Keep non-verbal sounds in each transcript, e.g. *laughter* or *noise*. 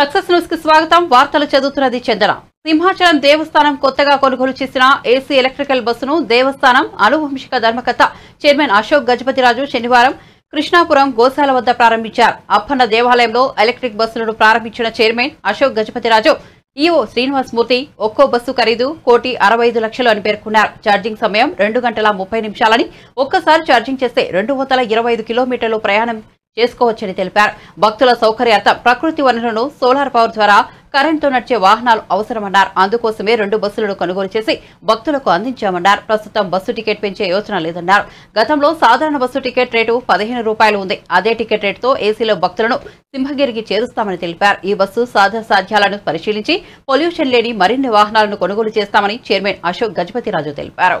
Success న్యూస్కి స్వాగతం. వార్తలు చదువుతున్నది చందన. సింహాచలం దేవస్థానం కొత్తగా కొనుగోలు చేసిన ఏసీ ఎలక్ట్రికల్ బస్సును దేవస్థానం అనువంశిక ధర్మకర్త చైర్మన్ అశోక్ గజపతిరాజు శనివారం కృష్ణాపురం గోశాల వద్ద ప్రారంభించారు. అప్పన్న దేవాలయంలో ఎలక్ట్రిక్ బస్సులను ప్రారంభించిన చైర్మన్ అశోక్ గజపతిరాజు ఈఓ శ్రీనివాస్మూర్తి ఒక్కో బస్సు ఖరీదు కోటి అరవై ఐదు లక్షలు అని పేర్కొన్నారు. ఛార్జింగ్ సమయం రెండు గంటల ముప్పై నిమిషాలని. ఒక్కసారి ఛార్జింగ్ చేస్తే రెండు వందల ఇరవై ఐదు కిలోమీటర్లు ప్రయాణం చేసుకోవచ్చని తెలిపారు. భక్తుల సౌకర్యార్థం ప్రకృతి వనరులను సోలార్ పవర్ ద్వారా కరెంటుతో నడిచే వాహనాలు అవసరమన్నారు. అందుకోసమే రెండు బస్సులను కొనుగోలు చేసి భక్తులకు అందించామన్నారు. ప్రస్తుతం బస్సు టికెట్ పెంచే యోచన లేదన్నారు. గతంలో సాధారణ బస్సు టికెట్ రేటు పదిహేను రూపాయలు ఉంది. అదే టికెట్ రేటుతో ఏసీలో భక్తులను సింహగిరికి చేరుస్తామని తెలిపారు. ఈ బస్సు సాధ్యాసాధ్యాలను పరిశీలించి పొల్యూషన్ లేని మరిన్ని వాహనాలను కొనుగోలు చేస్తామని చైర్మన్ అశోక్ గజపతిరాజు తెలిపారు.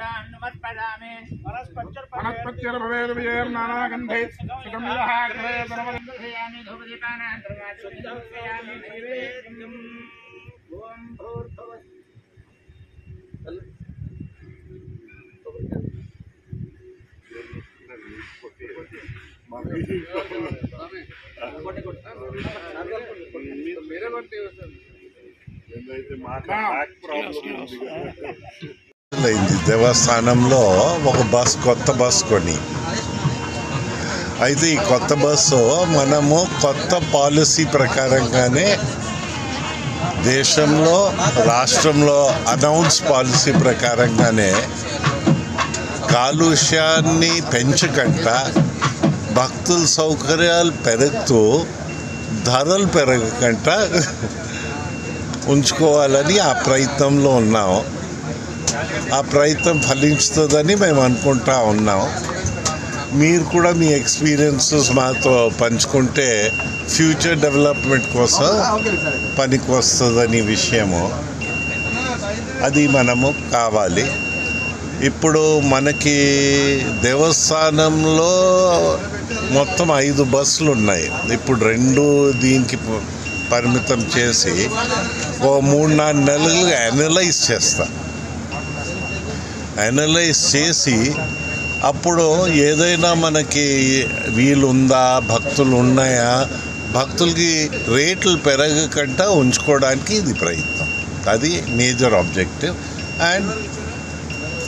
నమః శ్రీకృష్ణాయ నమః శ్రీకృష్ణాయ వనస్పత్యర్భవేర్నానాగంధై సుఖం విదః కృతే సర్వదంధ్రయామి ధూపదీపానాంతర్గామి నైవేద్యం ఓం భూర్భువః అయింది దేవస్థానంలో ఒక బస్ కొత్త బస్ కొని. అయితే ఈ కొత్త బస్సు మనము కొత్త పాలసీ ప్రకారంగానే దేశంలో రాష్ట్రంలో అనౌన్స్ పాలసీ ప్రకారంగానే కాలుష్యాన్ని పెంచకుండా భక్తుల సౌకర్యాలు పెరుగుతూ ధరలు పెరగకుండా ఉంచుకోవాలని ఆ ప్రయత్నంలో ఉన్నాం. ఆ ప్రయత్నం ఫలించుతుందని మేము అనుకుంటా ఉన్నాం. మీరు కూడా మీ ఎక్స్పీరియన్సెస్ మాతో పంచుకుంటే ఫ్యూచర్ డెవలప్మెంట్ కోసం పనికి వస్తుందని విషయము. అది మనము కావాలి. ఇప్పుడు మనకి దేవస్థానంలో మొత్తం ఐదు బస్సులు ఉన్నాయి ఇప్పుడు రెండు దీనికి ప- పరిమితం చేసి ఓ మూడు నాలుగు నెలలు అనలైజ్ చేస్తాను అనలైజ్ చేసి అప్పుడు ఏదైనా మనకి వీలుందా భక్తులు ఉన్నాయా భక్తులకి రేట్లు పెరగకుండా ఉంచుకోవడానికి ఇది ప్రయత్నం. అది మేజర్ ఆబ్జెక్టివ్. అండ్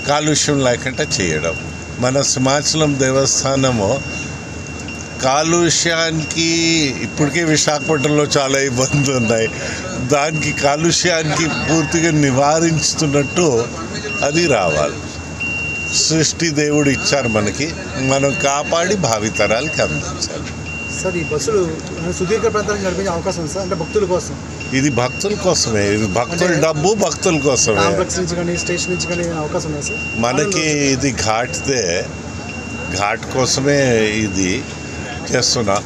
కాలుష్యం లేకుండా చేయడం. మన సింహాచలం దేవస్థానము కాలుష్యానికి ఇప్పటికే విశాఖపట్నంలో చాలా ఇబ్బందులు ఉన్నాయి దానికి కాలుష్యానికి పూర్తిగా నివారించుతున్నట్టు అది రావాలి. సృష్టి దేవుడు ఇచ్చారు మనకి. మనం కాపాడి భావితరాలకి అందించాలి. సార్ ఈ బస్సులు సుదీర్ఘ ప్రాంతానికి నడిపించే అవకాశం సార్ అంటే భక్తుల కోసం. ఇది భక్తుల కోసమే. ఇది భక్తుల డబ్బు భక్తుల కోసమే. కాంప్లెక్స్ నుంచి కానీ స్టేషన్ నుంచి కానీ అవకాశం ఉంది సార్? మనకి ఇది ఘాట్దే. ఘాట్ కోసమే ఇది చేస్తున్నా.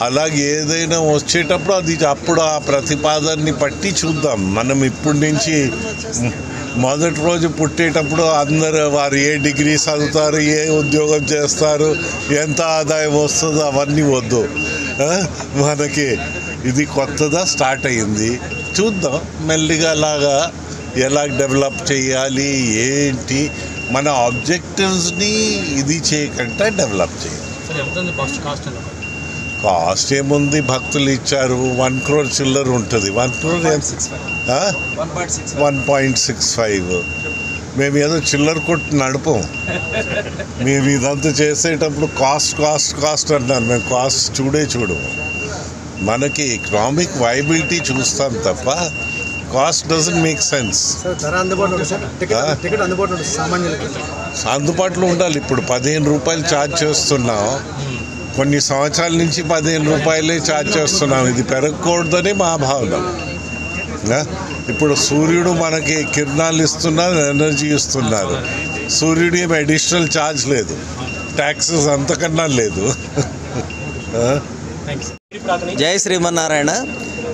అలాగే ఏదైనా వచ్చేటప్పుడు అది అప్పుడు ఆ ప్రతిపాదనని బట్టి చూద్దాం. మనం ఇప్పటి నుంచి మొదటి రోజు పుట్టేటప్పుడు అందరు వారు ఏ డిగ్రీ చదువుతారు ఏ ఉద్యోగం చేస్తారు ఎంత ఆదాయం వస్తుందో అవన్నీ వద్దు. మనకి ఇది కొత్తదా స్టార్ట్ అయింది చూద్దాం మెల్లిగా అలాగా ఎలా డెవలప్ చేయాలి ఏంటి మన ఆబ్జెక్టివ్స్ని ఇది చేయకుండా డెవలప్ చేయాలి. కాస్ట్ ఏముంది? భక్తులు ఇచ్చారు. వన్ క్రోర్ చిల్లర ఉంటుంది. One crore one point six five. మేము ఏదో చిల్లర కొట్టి నడపం. మేము ఇదంతా చేసేటప్పుడు కాస్ట్ కాస్ట్ కాస్ట్ అంటున్నాను మేము కాస్ట్ చూడే చూడము. మనకి ఎకనామిక్ వైబిలిటీ చూస్తాం తప్ప కాస్ట్ డజంట్ మేక్ సెన్స్ అందుబాటులో ఉండాలి. ఇప్పుడు పదిహేను రూపాయలు ఛార్జ్ చేస్తున్నాం. కొన్ని సంవత్సరాల నుంచి పదిహేను రూపాయలే ఛార్జ్ చేస్తున్నాం. ఇది పెరగకూడదని మా భావన? ఇప్పుడు సూర్యుడు మనకి కిరణాలు ఇస్తున్నారు ఎనర్జీ ఇస్తున్నారు. సూర్యుడు ఏమి అడిషనల్ ఛార్జ్ లేదు. ట్యాక్సెస్ అంతకన్నా లేదు? *laughs* జై శ్రీమన్నారాయణ.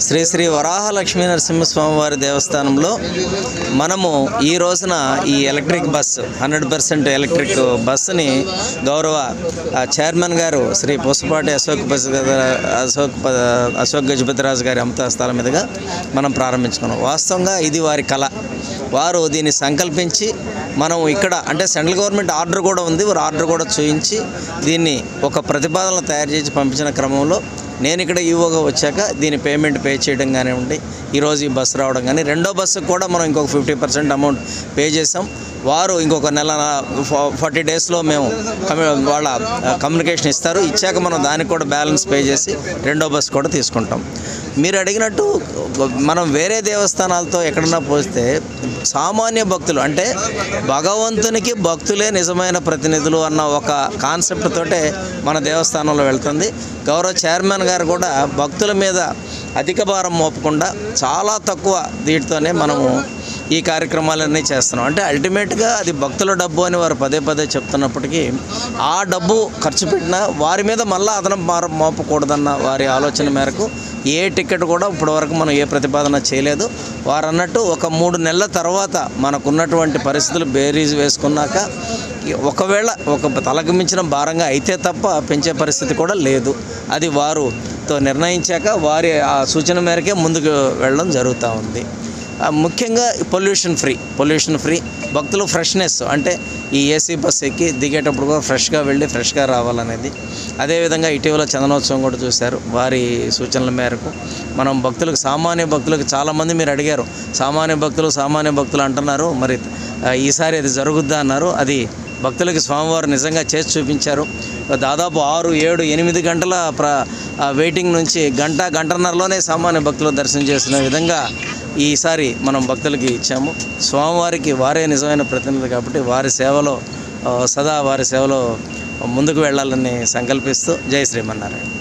శ్రీ శ్రీ వరాహ లక్ష్మీ నరసింహస్వామి వారి దేవస్థానంలో మనము ఈ రోజున ఈ electric bus hundred percent electric బస్సుని గౌరవ చైర్మన్ గారు శ్రీ పుసపాటి అశోక్ అశోక్ అశోక్ గజపతిరాజు గారి అమృత స్థలం మీదుగా మనం ప్రారంభించుకున్నాం. వాస్తవంగా ఇది వారి కళ. వారు దీన్ని సంకల్పించి మనం ఇక్కడ అంటే సెంట్రల్ గవర్నమెంట్ ఆర్డర్ కూడా ఉంది. వారు ఆర్డర్ కూడా చూయించి దీన్ని ఒక ప్రతిపాదనలు తయారు చేసి పంపించిన క్రమంలో నేను ఇక్కడ ఈవోగా వచ్చాక దీని పేమెంట్ పే చేయడం కానివ్వండి ఈరోజు ఈ బస్సు రావడం కానీ రెండో బస్సుకు కూడా మనం ఇంకొక ఫిఫ్టీ పర్సెంట్ అమౌంట్ పే చేసాం. వారు ఇంకొక నెల ఫార్టీ డేస్లో మేము వాళ్ళ కమ్యూనికేషన్ ఇస్తారు. ఇచ్చాక మనం దానికి కూడా బ్యాలెన్స్ పే చేసి రెండో బస్సు కూడా తీసుకుంటాం. మీరు అడిగినట్టు మనం వేరే దేవస్థానాలతో ఎక్కడన్నా పోస్తే సామాన్య భక్తులు అంటే భగవంతునికి భక్తులే నిజమైన ప్రతినిధులు అన్న ఒక కాన్సెప్ట్ తోటే మన దేవస్థానంలో వెళ్తుంది. గౌరవ చైర్మన్ గారు కూడా భక్తుల మీద అధిక భారం మోపకుండా చాలా తక్కువ దీటితోనే మనము ఈ కార్యక్రమాలన్నీ చేస్తున్నాం. అంటే అల్టిమేట్గా అది భక్తుల డబ్బు అని వారు పదే పదే చెప్తున్నప్పటికీ ఆ డబ్బు ఖర్చు పెట్టినా వారి మీద మళ్ళీ అదనం మోపకూడదన్న వారి ఆలోచన మేరకు ఏ టికెట్ కూడా ఇప్పటివరకు మనం ఏ ప్రతిపాదన చేయలేదు. వారు అన్నట్టు ఒక మూడు నెలల తర్వాత మనకున్నటువంటి పరిస్థితులు బేరీజ్ వేసుకున్నాక ఒకవేళ ఒక తలకు మించిన భారంగా అయితే తప్ప పెంచే పరిస్థితి కూడా లేదు. అది వారుతో నిర్ణయించాక వారి ఆ సూచన మేరకే ముందుకు వెళ్ళడం జరుగుతూ ఉంది. ముఖ్యంగా పొల్యూషన్ ఫ్రీ పొల్యూషన్ ఫ్రీ భక్తులు ఫ్రెష్నెస్ అంటే ఈ ఏసీ బస్ ఎక్కి దిగేటప్పుడు కూడా ఫ్రెష్గా వెళ్ళి ఫ్రెష్గా రావాలనేది. అదేవిధంగా ఇటీవల చందనోత్సవం కూడా చూశారు వారి సూచనల మేరకు. మనం భక్తులకు సామాన్య భక్తులకు చాలామంది మీరు అడిగారు సామాన్య భక్తులు సామాన్య భక్తులు అంటున్నారు మరి ఈసారి అది జరుగుద్దా అన్నారు. అది భక్తులకి స్వామివారు నిజంగా చేసి చూపించారు. దాదాపు ఆరు ఏడు ఎనిమిది గంటల ప్ర వెయిటింగ్ నుంచి గంట గంటన్నరలోనే సామాన్య భక్తులు దర్శనం చేసిన విధంగా ఈసారి మనం భక్తులకి ఇచ్చాము. స్వామివారికి వారే నిజమైన ప్రతినిధి కాబట్టి వారి సేవలో సదా వారి సేవలో ముందుకు వెళ్ళాలని సంకల్పిస్తూ జై శ్రీమన్నారాయణ.